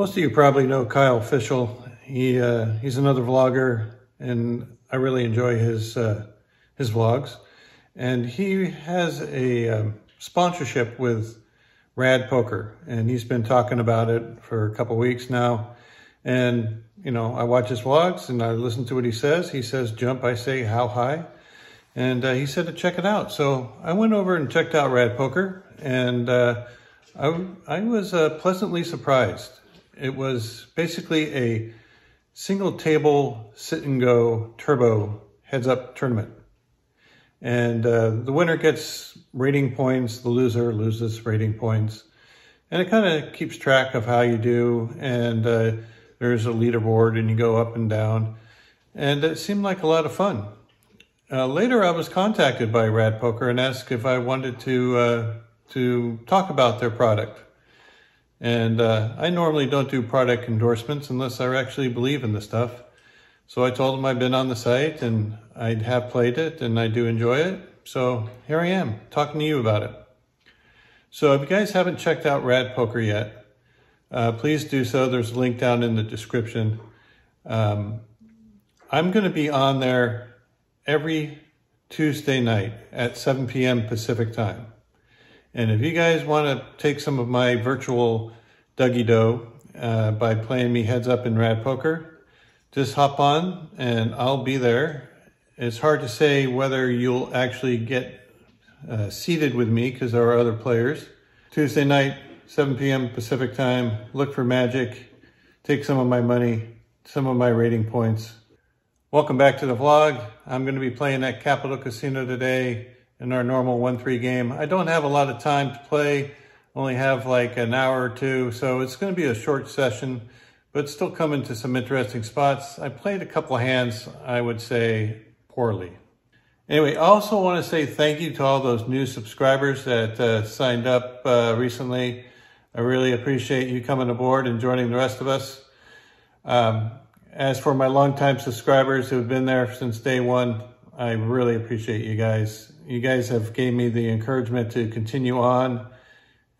Most of you probably know Kyle Fischl. He uh, he's another vlogger, and I really enjoy his uh, his vlogs. And he has a um, sponsorship with Rad Poker, and he's been talking about it for a couple weeks now. And you know, I watch his vlogs and I listen to what he says. He says jump, I say how high. And uh, he said to check it out. So I went over and checked out Rad Poker, and uh, I, I was uh, pleasantly surprised. It was basically a single table sit and go turbo heads up tournament. And uh, the winner gets rating points, the loser loses rating points. And it kind of keeps track of how you do. And uh, there's a leaderboard and you go up and down. And it seemed like a lot of fun. Uh, later, I was contacted by Rad Poker and asked if I wanted to uh, to talk about their product. And uh, I normally don't do product endorsements unless I actually believe in the stuff. So I told them I've been on the site and I have played it and I do enjoy it. So here I am talking to you about it. So if you guys haven't checked out Rad Poker yet, uh, please do so. There's a link down in the description. Um, I'm going to be on there every Tuesday night at 7 p.m. Pacific time. And if you guys want to take some of my virtual Dougie Dough uh, by playing me heads up in Rad Poker, just hop on and I'll be there. It's hard to say whether you'll actually get uh, seated with me because there are other players. Tuesday night, 7 p.m. Pacific time, look for magic, take some of my money, some of my rating points, Welcome back to the vlog. I'm going to be playing at Capitol Casino today in our normal 1-3 game. I don't have a lot of time to play, only have like an hour or two, so it's going to be a short session, but still coming to some interesting spots. I played a couple hands, I would say, poorly. Anyway, I also want to say thank you to all those new subscribers that uh, signed up uh, recently. I really appreciate you coming aboard and joining the rest of us. Um, as for my longtime subscribers who have been there since day one, I really appreciate you guys. You guys have gave me the encouragement to continue on.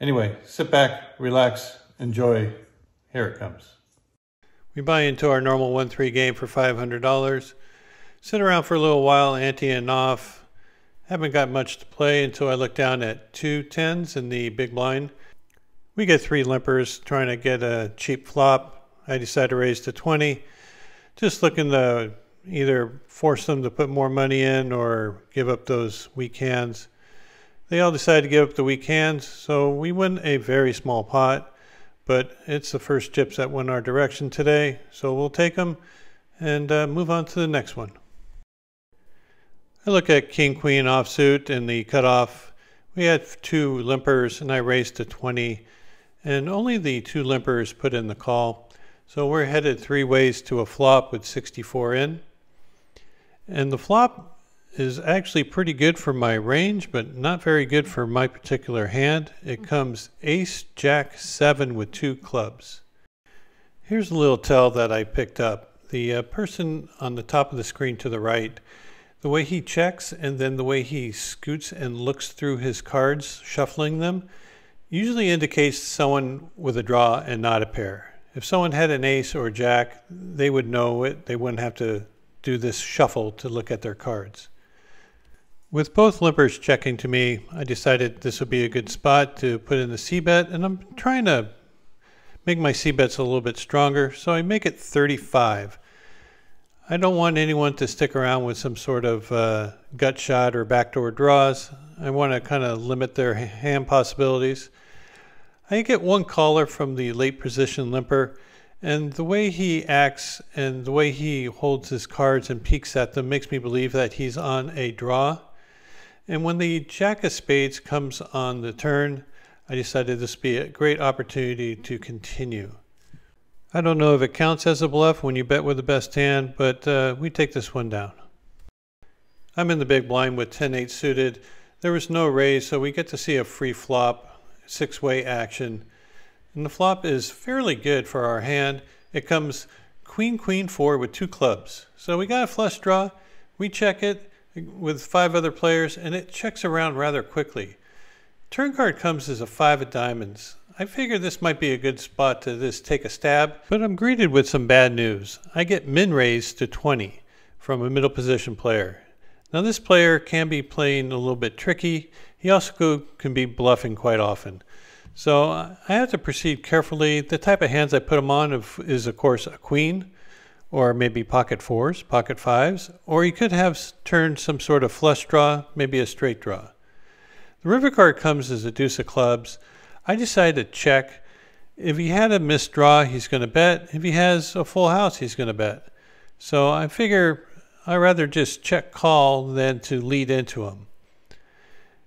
Anyway, sit back, relax, enjoy. Here it comes. We buy into our normal 1-3 game for $500. Sit around for a little while, anteing off. Haven't got much to play until I look down at two tens in the big blind. We get three limpers trying to get a cheap flop. I decide to raise to 20 just looking to either force them to put more money in or give up those weak hands. They all decided to give up the weak hands, so we win a very small pot, but it's the first chips that went our direction today, so we'll take them and uh, move on to the next one. I look at King Queen offsuit in the cutoff. We had two limpers and I raised to 20 and only the two limpers put in the call. So we're headed three ways to a flop with 64 in. And the flop is actually pretty good for my range, but not very good for my particular hand. It comes ace, jack, seven with two clubs. Here's a little tell that I picked up. The uh, person on the top of the screen to the right, the way he checks and then the way he scoots and looks through his cards, shuffling them, usually indicates someone with a draw and not a pair. If someone had an ace or a jack, they would know it. They wouldn't have to do this shuffle to look at their cards. With both limpers checking to me, I decided this would be a good spot to put in the c-bet, and I'm trying to make my c-bets a little bit stronger, so I make it 35. I don't want anyone to stick around with some sort of uh, gut shot or backdoor draws. I want to kind of limit their hand possibilities. I get one caller from the late position limper, and the way he acts and the way he holds his cards and peeks at them makes me believe that he's on a draw. And when the Jack of Spades comes on the turn, I decided this would be a great opportunity to continue. I don't know if it counts as a bluff when you bet with the best hand, but uh, we take this one down. I'm in the big blind with 10-8 suited. There was no raise, so we get to see a free flop six-way action. And the flop is fairly good for our hand. It comes queen, queen, four with two clubs. So we got a flush draw. We check it with five other players, and it checks around rather quickly. Turn card comes as a five of diamonds. I figure this might be a good spot to just take a stab, but I'm greeted with some bad news. I get min raised to 20 from a middle position player. Now this player can be playing a little bit tricky. He also can be bluffing quite often. So I have to proceed carefully. The type of hands I put them on is of course a queen, or maybe pocket fours, pocket fives, or he could have turned some sort of flush draw, maybe a straight draw. The river card comes as a deuce of clubs. I decided to check. If he had a missed draw, he's going to bet. If he has a full house, he's going to bet. So I figure I'd rather just check call than to lead into him.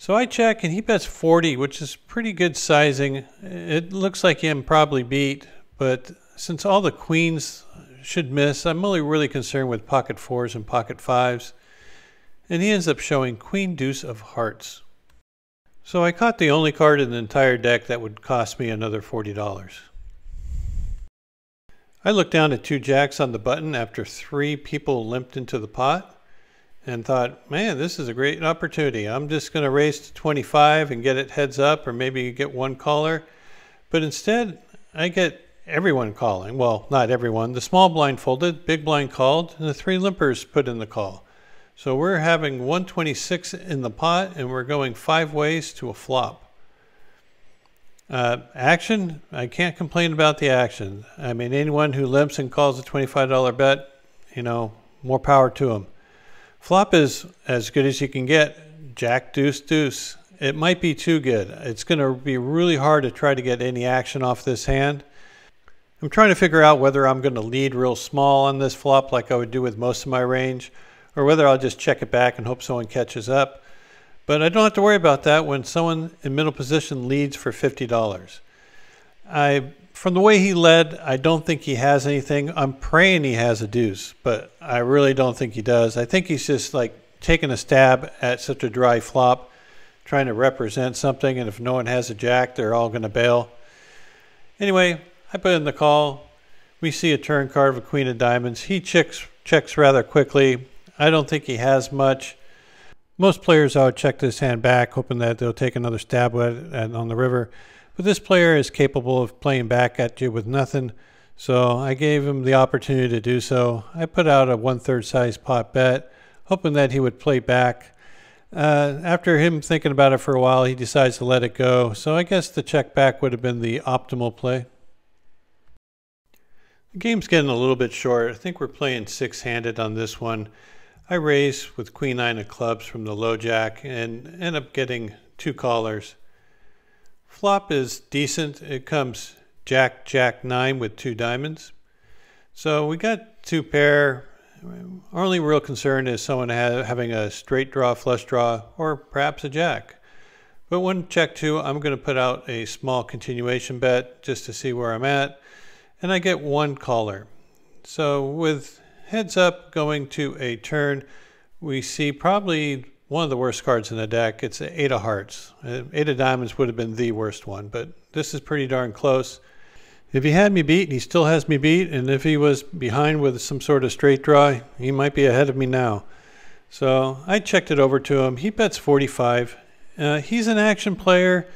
So I check and he bets 40, which is pretty good sizing. It looks like him probably beat, but since all the queens should miss, I'm only really concerned with pocket fours and pocket fives. And he ends up showing queen deuce of hearts. So I caught the only card in the entire deck that would cost me another $40. I looked down at two jacks on the button after three people limped into the pot and thought, man, this is a great opportunity. I'm just going to raise to 25 and get it heads up or maybe get one caller. But instead, I get everyone calling. Well, not everyone. The small blind folded, big blind called, and the three limpers put in the call. So we're having 126 in the pot and we're going five ways to a flop. Uh, action, I can't complain about the action. I mean, anyone who limps and calls a $25 bet, you know, more power to them. Flop is as good as you can get. Jack, deuce, deuce. It might be too good. It's going to be really hard to try to get any action off this hand. I'm trying to figure out whether I'm going to lead real small on this flop like I would do with most of my range, or whether I'll just check it back and hope someone catches up. But I don't have to worry about that when someone in middle position leads for $50. I, from the way he led, I don't think he has anything. I'm praying he has a deuce, but I really don't think he does. I think he's just like taking a stab at such a dry flop, trying to represent something, and if no one has a jack, they're all going to bail. Anyway, I put in the call. We see a turn card of a queen of diamonds. He checks, checks rather quickly. I don't think he has much. Most players, I would check this hand back, hoping that they'll take another stab at it on the river. But this player is capable of playing back at you with nothing, so I gave him the opportunity to do so. I put out a one-third size pot bet, hoping that he would play back. Uh, after him thinking about it for a while, he decides to let it go. So I guess the check back would have been the optimal play. The game's getting a little bit short. I think we're playing six-handed on this one. I raise with queen nine of clubs from the low jack and end up getting two callers. Flop is decent. It comes jack, jack nine with two diamonds. So we got two pair. Our only real concern is someone having a straight draw, flush draw, or perhaps a jack. But when check two, I'm going to put out a small continuation bet just to see where I'm at. And I get one caller. So with Heads up going to a turn. We see probably one of the worst cards in the deck. It's Eight of Hearts. Uh, Eight of Diamonds would have been the worst one, but this is pretty darn close. If he had me beat, and he still has me beat, and if he was behind with some sort of straight draw, he might be ahead of me now. So I checked it over to him. He bets 45. Uh, he's an action player.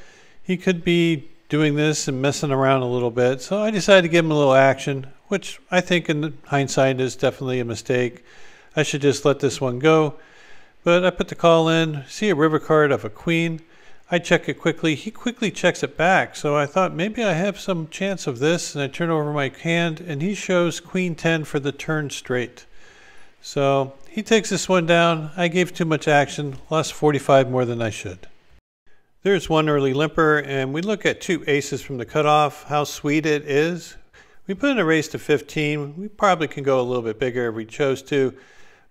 He could be doing this and messing around a little bit. So I decided to give him a little action which I think in hindsight is definitely a mistake. I should just let this one go. But I put the call in, see a river card of a queen. I check it quickly. He quickly checks it back. So I thought maybe I have some chance of this. And I turn over my hand and he shows queen 10 for the turn straight. So he takes this one down. I gave too much action, lost 45 more than I should. There's one early limper, and we look at two aces from the cutoff, how sweet it is. We put in a raise to 15. We probably can go a little bit bigger if we chose to,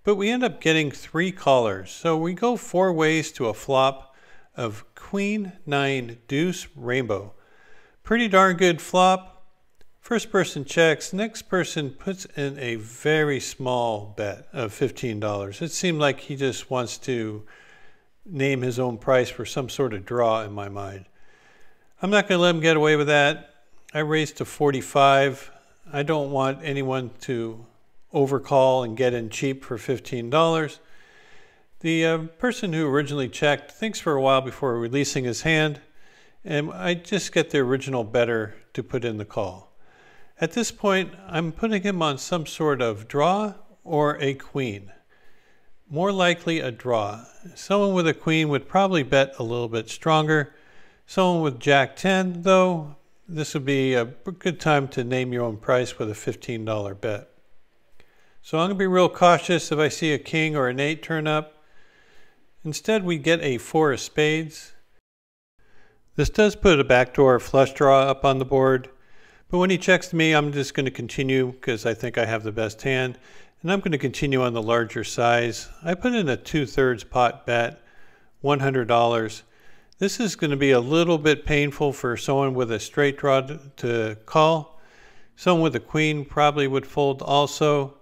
but we end up getting three callers. So we go four ways to a flop of queen, nine, deuce, rainbow. Pretty darn good flop. First person checks, next person puts in a very small bet of $15. It seemed like he just wants to name his own price for some sort of draw in my mind. I'm not going to let him get away with that. I raised to 45. I don't want anyone to overcall and get in cheap for $15. The uh, person who originally checked thinks for a while before releasing his hand, and I just get the original better to put in the call. At this point, I'm putting him on some sort of draw or a queen. More likely a draw. Someone with a queen would probably bet a little bit stronger. Someone with jack 10, though, this would be a good time to name your own price with a $15 bet. So I'm going to be real cautious if I see a king or an 8 turn up. Instead, we get a 4 of spades. This does put a backdoor flush draw up on the board, but when he checks me, I'm just going to continue because I think I have the best hand, and I'm going to continue on the larger size. I put in a two-thirds pot bet, $100. This is going to be a little bit painful for someone with a straight draw to call. Someone with a queen probably would fold also.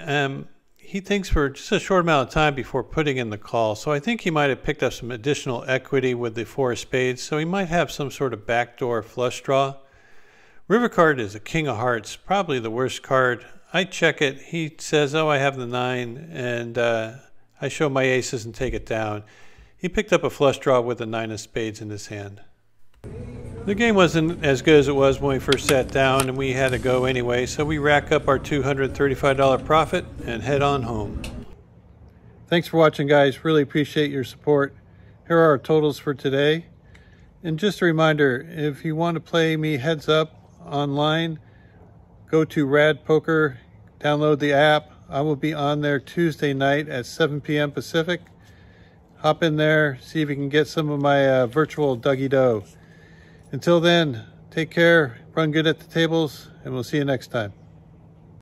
Um, he thinks for just a short amount of time before putting in the call. So I think he might have picked up some additional equity with the four of spades. So he might have some sort of backdoor flush draw. River card is a king of hearts, probably the worst card. I check it. He says, oh, I have the nine. And uh, I show my aces and take it down. He picked up a flush draw with the nine of spades in his hand. The game wasn't as good as it was when we first sat down, and we had to go anyway, so we rack up our $235 profit and head on home. Thanks for watching, guys. Really appreciate your support. Here are our totals for today. And just a reminder, if you want to play me heads up online, go to Rad Poker, download the app. I will be on there Tuesday night at 7 p.m. Pacific. Hop in there, see if you can get some of my uh, virtual Dougie Dough. Until then, take care, run good at the tables, and we'll see you next time.